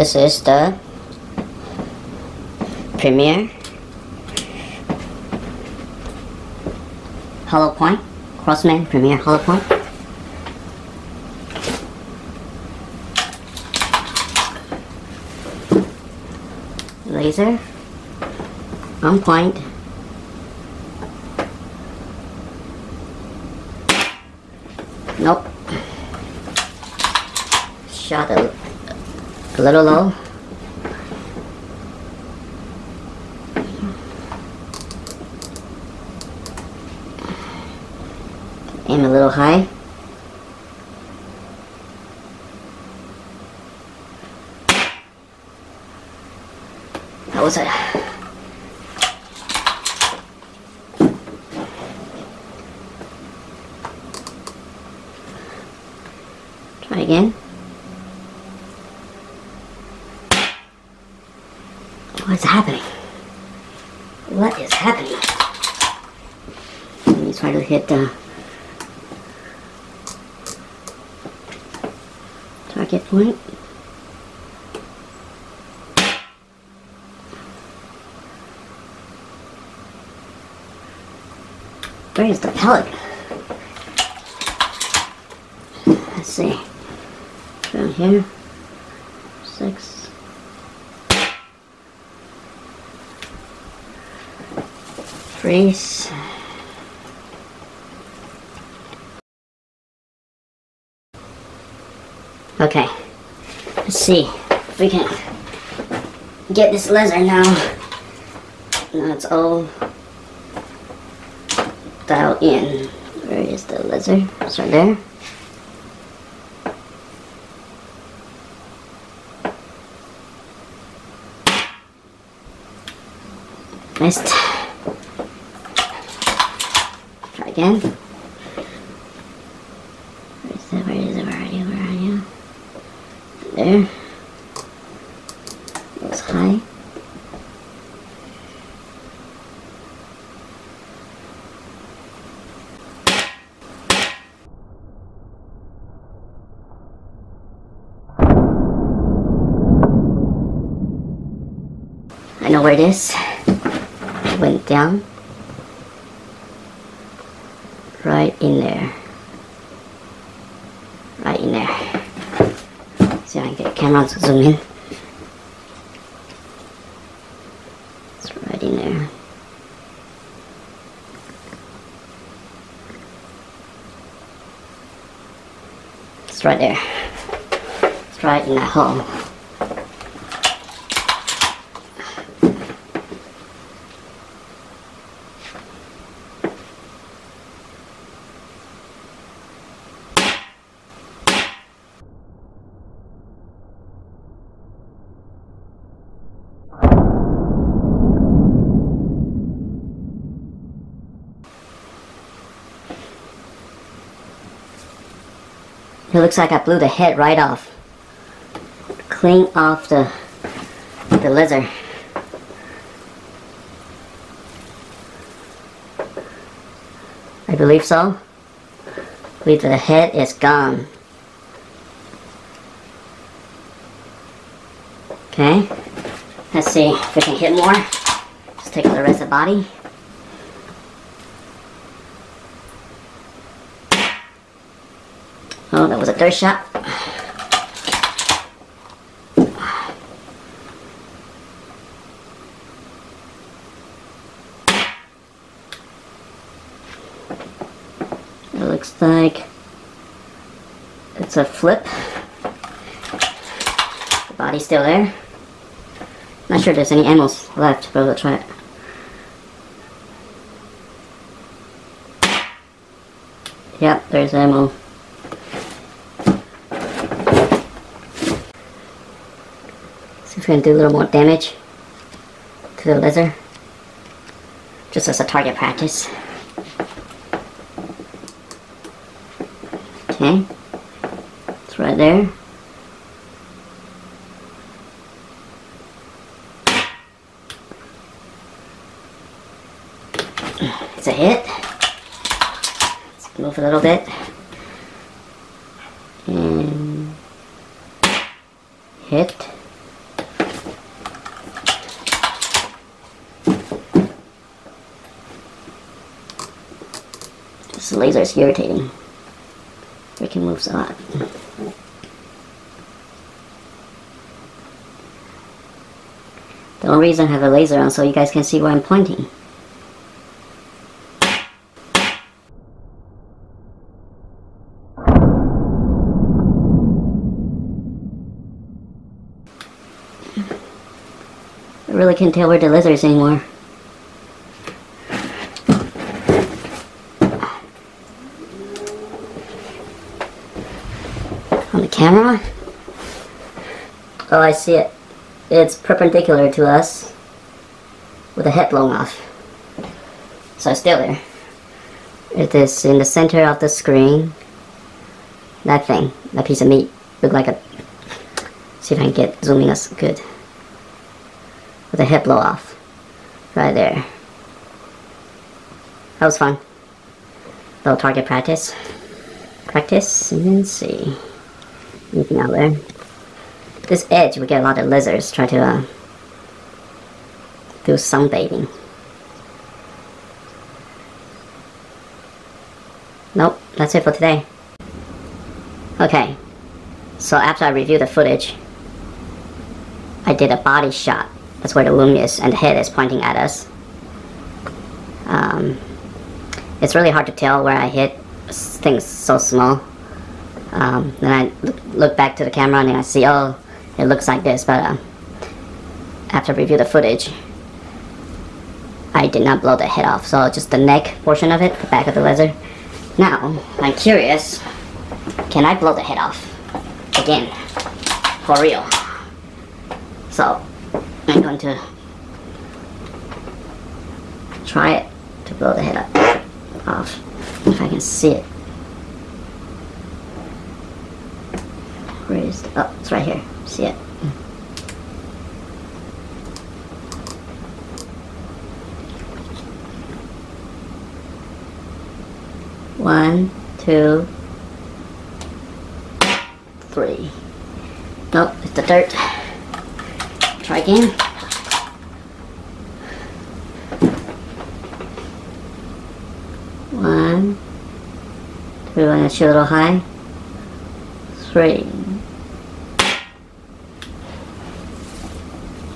This is the Premier Hollow Point Crosman Premier Hollow Point. Laser on point. Nope. Shot a, a little low. Aim a little high. That was it. Try again. What's happening? What is happening? Let me try to hit target point. Where is the pellet? Let's see. Down here. Six. Freeze. Okay. Let's see if we can get this laser now. Now it's all dialed in. Where is the laser? It's right there. Missed. Try again. Where is it? Where is it? Where are you? Where are you? There. High. I know where it is. It went down. Right in there. Right in there. See if I can get the camera to zoom in. It's right in there. It's right there. It's right in the hole. It looks like I blew the head right off. Clean off the the laser. I believe so. I believe the head is gone. Okay. Let's see if we can hit more. Just take the rest of the body. Oh, that was a third shot. It looks like it's a flip. The body's still there. Not sure there's any ammo left, but we'll try it. Yep, there's ammo. We can do a little more damage to the laser. Just as a target practice. Okay. It's right there. It's a hit. Let's move a little bit. And hit. This laser is irritating. Freaking moves a lot. The only reason I have a laser on so you guys can see where I'm pointing. I really can't tell where the laser is anymore. On the camera? Oh, I see it. It's perpendicular to us with a head blown off. So it's still there. It is in the center of the screen. That thing, that piece of meat, look like a. See if I can get zooming us good. With a head blow off. Right there. That was fun. Little target practice. Practice, and then see. Anything out there? This edge, we get a lot of lizards try to uh, do sunbathing. Nope, that's it for today. Okay, so after I review the footage, I did a body shot. That's where the wound is, and the head is pointing at us. Um, it's really hard to tell where I hit. Things so small. Um, then I look, look, back to the camera and I see, oh, it looks like this, but uh, after review the footage, I did not blow the head off, so just the neck portion of it, the back of the lizard. Now, I'm curious, can I blow the head off? Again, for real. So, I'm going to try it to blow the head up, off, if I can see it. Where is it? Oh, it's right here. See it? One, two, three. Nope, it's the dirt. Try again. One, two, and shoot a little high. Three.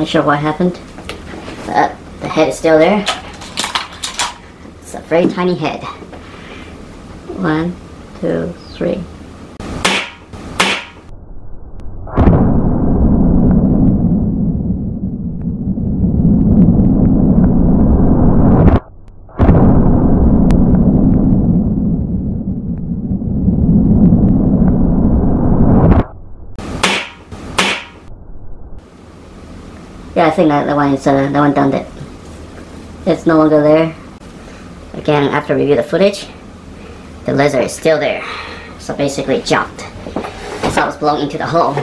Not sure what happened. But the head is still there. It's a very tiny head. One, two, three. Yeah, I that the one is uh, that one done it. It's no longer there. Again, after review the footage, the lizard is still there. So basically it jumped. As I was blowing into the hole,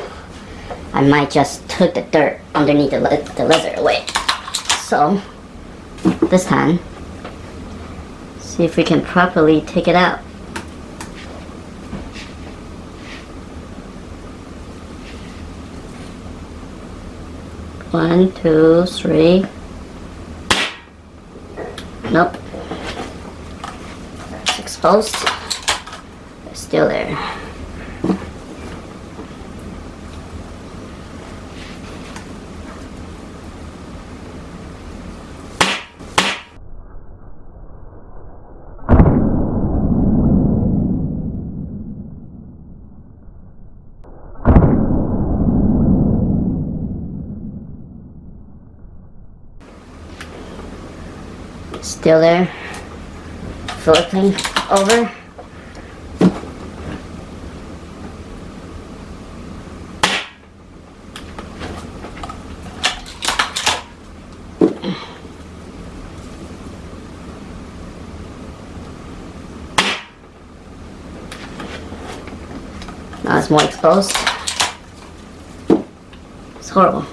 I might just took the dirt underneath the, li the lizard away. So, this time, see if we can properly take it out. One, two, three. Nope. It's exposed. Still there. Still there. Flipping over. Now it's more exposed. It's horrible.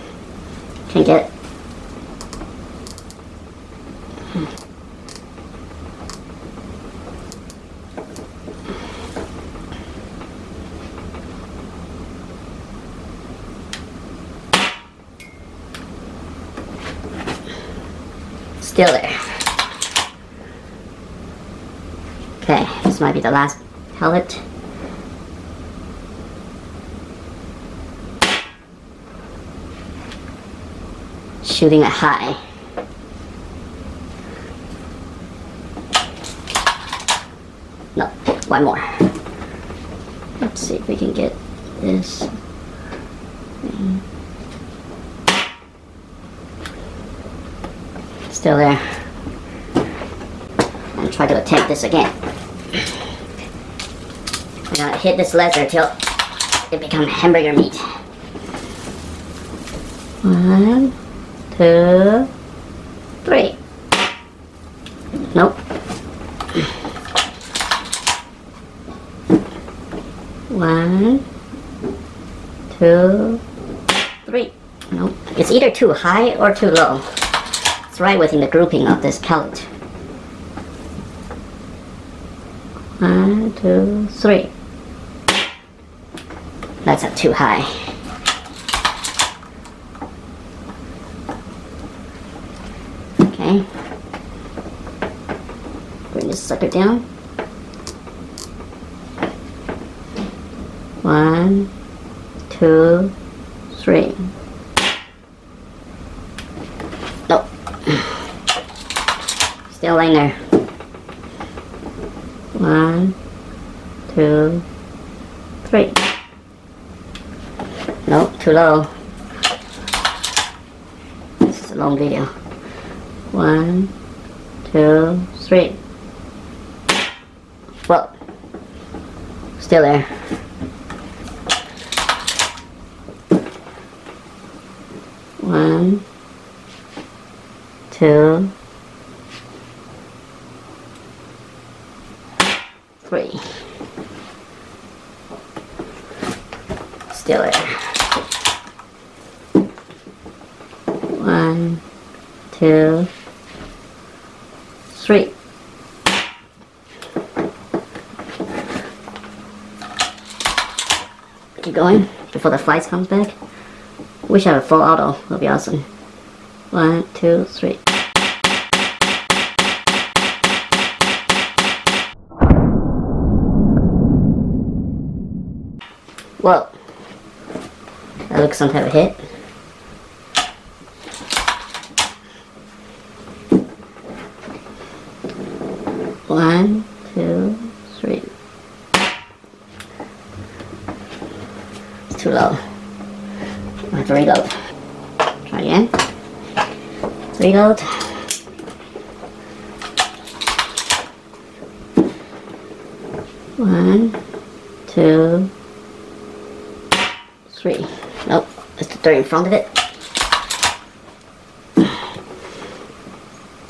Can't get it. Still there. Okay, this might be the last pellet. Shooting it high. No, one more. Let's see if we can get this. Still there. Try to attempt this again. I'm gonna hit this laser till it becomes hamburger meat. One, two, three. Nope. One, two, three. Nope. It's either too high or too low. It's right within the grouping of this pellet. One, two, three. That's not too high. Okay. Bring this sucker down. One, two, three. Nope. Still laying there. One, two, three. Nope, too low. This is a long video. One, two, three. Whoa. Still there. One, two, three. Still there. One, two, three. Keep going before the flights comes back. Wish I had a full auto. That'd be awesome. One, two, three. Whoa. That looks some type of hit. One, two, three. It's too low. To reload. Try again. Reload. One, two, three. Nope, it's the three in front of it.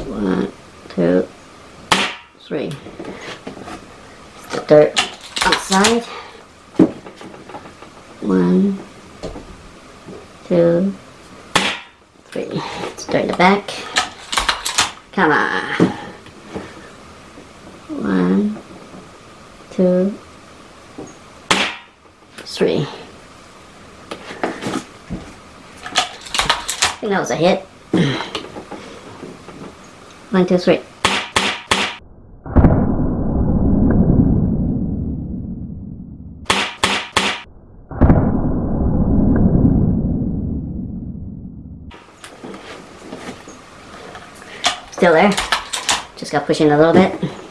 One, two, three. It's the dirt outside. One, two, three. It's dirt in the back. Come on. One, two, three. I think that was a hit. One, two, three. Still there. Just got pushing a little bit.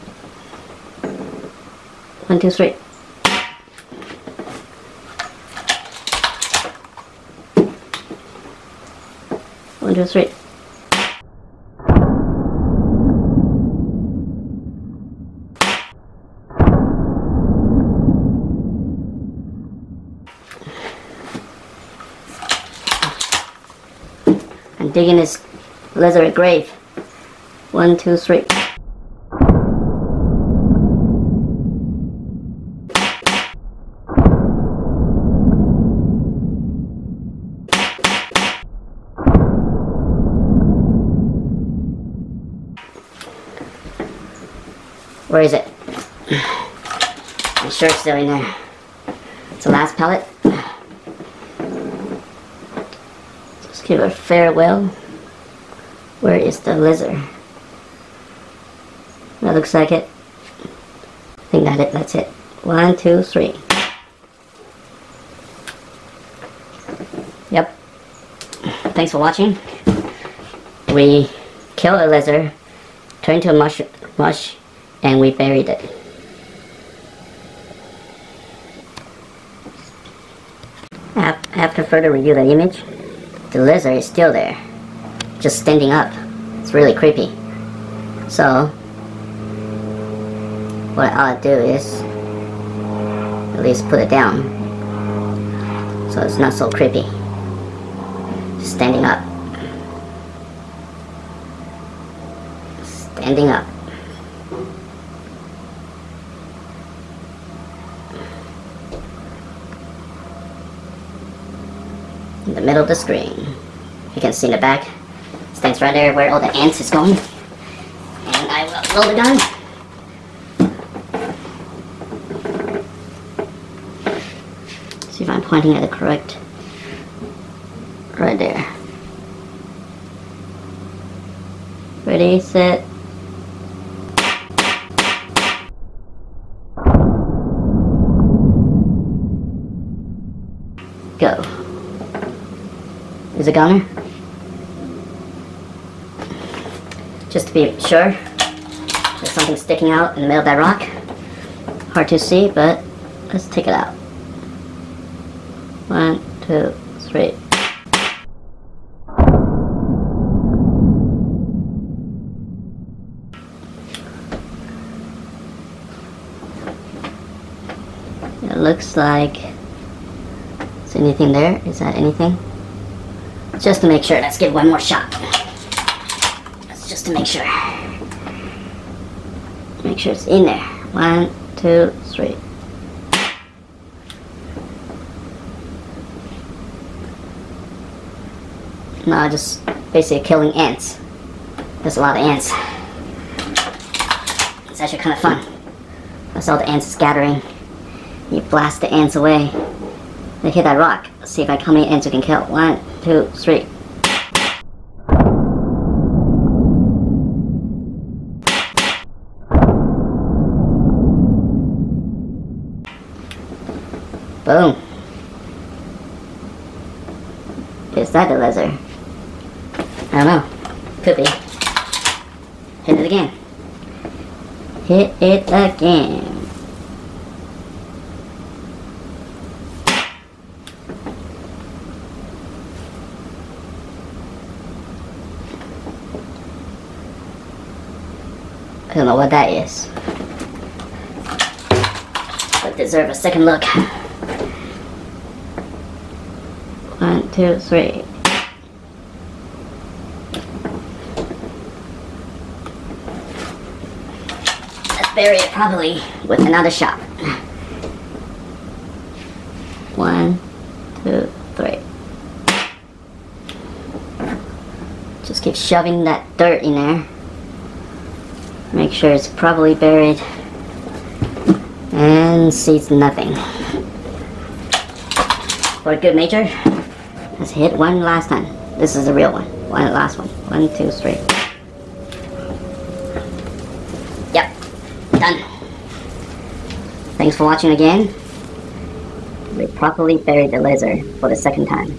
Two, three. One, two, three. I'm digging this leather grave. One, two, three. Where is it? I'm sure it's still in there. It's the last pellet. Just give a farewell. Where is the lizard? That looks like it. I think that it, that's it. One, two, three. Yep. Thanks for watching. We kill a lizard, turn to a mush, mush, and we buried it. Af- After further review of the image, the lizard is still there, just standing up. It's really creepy. So, what I'll do is at least put it down so it's not so creepy. Standing up. Standing up. Middle of the screen. You can see in the back. Stands right there where all the ants is going. And I will roll the gun. See if I'm pointing at the correct. Right there. Ready, set. Is it gunner? Just to be sure, there's something sticking out in the middle of that rock. Hard to see, but let's take it out. One, two, three. It looks like. Is anything there? Is that anything? Just to make sure, let's give one more shot. That's just to make sure. Make sure it's in there. One, two, three. No, just basically killing ants. There's a lot of ants. It's actually kind of fun. That's all the ants scattering. You blast the ants away. They hit that rock. See if I how many ants you can kill. One, two, three. Boom. Is that the lizard? I don't know. Could be. Hit it again. Hit it again. I don't know what that is. But deserve a second look. One, two, three. Let's bury it probably with another shot. One, two, three. Just keep shoving that dirt in there. Make sure it's properly buried. And sees nothing. For a good major, let's hit one last time. This is the real one. One last one. One, two, three. Yep. Done. Thanks for watching again. We properly buried the lizard for the second time.